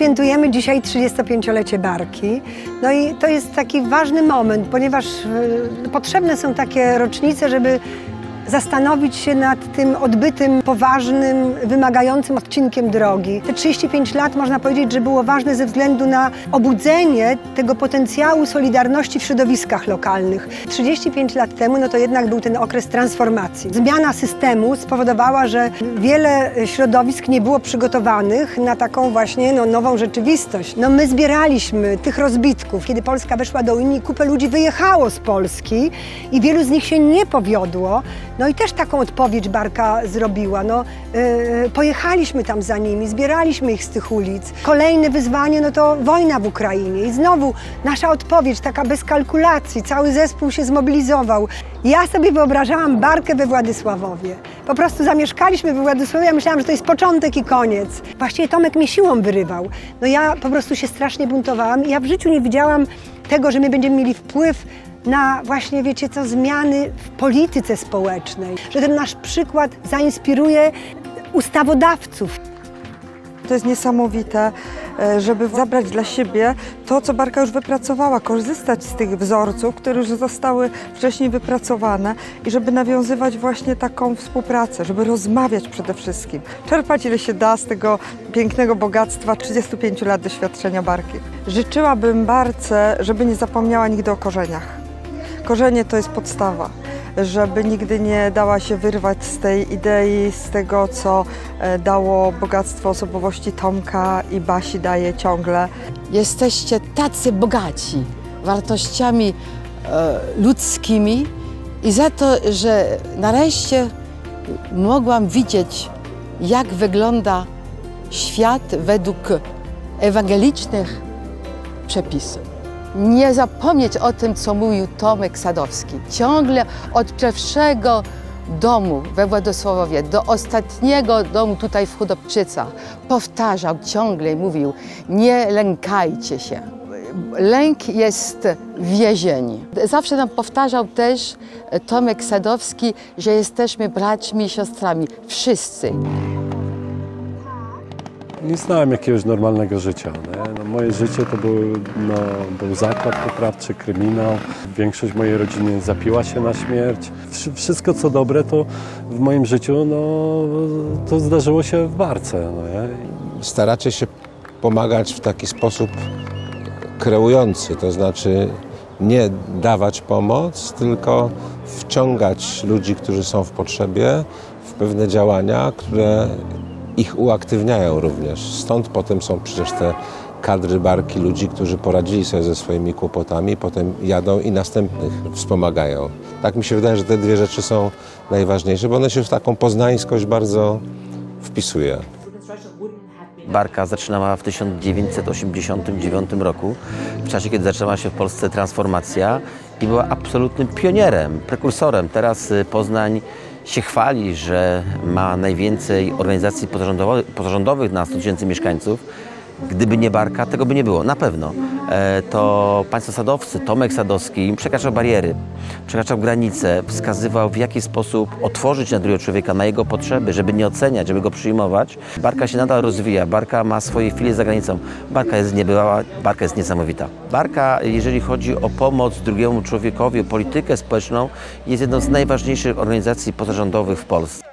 Świętujemy dzisiaj 35-lecie Barki. No i to jest taki ważny moment, ponieważ e, potrzebne są takie rocznice, żeby zastanowić się nad tym odbytym, poważnym, wymagającym odcinkiem drogi. Te 35 lat można powiedzieć, że było ważne ze względu na obudzenie tego potencjału solidarności w środowiskach lokalnych. 35 lat temu no to jednak był ten okres transformacji. Zmiana systemu spowodowała, że wiele środowisk nie było przygotowanych na taką właśnie no, nową rzeczywistość. No my zbieraliśmy tych rozbitków. Kiedy Polska weszła do Unii, kupę ludzi wyjechało z Polski i wielu z nich się nie powiodło. No i też taką odpowiedź Barka zrobiła. No, yy, pojechaliśmy tam za nimi, zbieraliśmy ich z tych ulic. Kolejne wyzwanie no to wojna w Ukrainie i znowu nasza odpowiedź taka bez kalkulacji. Cały zespół się zmobilizował. Ja sobie wyobrażałam Barkę we Władysławowie. Po prostu zamieszkaliśmy we Władysławowie, ja myślałam, że to jest początek i koniec. Właściwie Tomek mnie siłą wyrywał. No ja po prostu się strasznie buntowałam i ja w życiu nie widziałam tego, że my będziemy mieli wpływ na właśnie, wiecie co, zmiany w polityce społecznej, że ten nasz przykład zainspiruje ustawodawców. To jest niesamowite, e, żeby zabrać dla siebie to, co Barka już wypracowała, korzystać z tych wzorców, które już zostały wcześniej wypracowane i żeby nawiązywać właśnie taką współpracę, żeby rozmawiać przede wszystkim, czerpać ile się da z tego pięknego bogactwa 35 lat doświadczenia Barki. Życzyłabym Barce, żeby nie zapomniała nigdy o korzeniach. Korzenie to jest podstawa, żeby nigdy nie dała się wyrwać z tej idei, z tego, co e, dało bogactwo osobowości Tomka i Basi daje ciągle. Jesteście tacy bogaci wartościami e, ludzkimi i za to, że nareszcie mogłam widzieć, jak wygląda świat według ewangelicznych przepisów nie zapomnieć o tym, co mówił Tomek Sadowski. Ciągle od pierwszego domu we Władysławowie do ostatniego domu tutaj w Chudobczycach powtarzał ciągle i mówił nie lękajcie się. Lęk jest więzień. Zawsze nam powtarzał też Tomek Sadowski, że jesteśmy braćmi i siostrami. Wszyscy nie znałem jakiegoś normalnego życia. No, moje życie to był, no, był zakład poprawczy, kryminał. Większość mojej rodziny zapiła się na śmierć. Wszystko co dobre to w moim życiu no, to zdarzyło się w barce. No, nie? Staracie się pomagać w taki sposób kreujący, to znaczy nie dawać pomoc, tylko wciągać ludzi, którzy są w potrzebie, w pewne działania, które ich uaktywniają również. Stąd potem są przecież te kadry barki ludzi, którzy poradzili sobie ze swoimi kłopotami, potem jadą i następnych wspomagają. Tak mi się wydaje, że te dwie rzeczy są najważniejsze, bo one się w taką poznańskość bardzo wpisuje. Barka zaczynała w 1989 roku, w czasie kiedy zaczęła się w Polsce transformacja i była absolutnym pionierem, prekursorem. Teraz y, Poznań się chwali, że ma najwięcej organizacji pozarządowych, pozarządowych na 100 tysięcy mieszkańców. Gdyby nie Barka, tego by nie było, na pewno. E, to państwo sadowcy, Tomek Sadowski przekraczał bariery, przekraczał granice, wskazywał w jaki sposób otworzyć na drugiego człowieka, na jego potrzeby, żeby nie oceniać, żeby go przyjmować. Barka się nadal rozwija, Barka ma swoje filie za granicą. Barka jest niebywała, Barka jest niesamowita. Barka, jeżeli chodzi o pomoc drugiemu człowiekowi, o politykę społeczną, jest jedną z najważniejszych organizacji pozarządowych w Polsce.